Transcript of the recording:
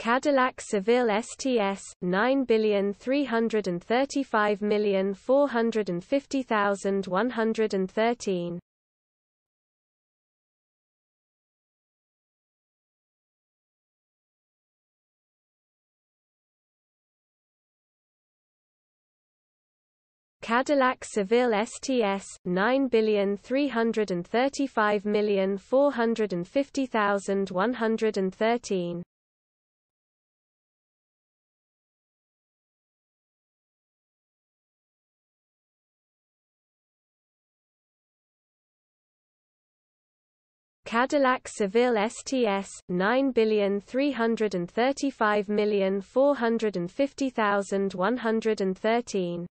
Cadillac Seville STS 935450113 Cadillac Seville STS 935450113 Cadillac Seville STS 9335450,113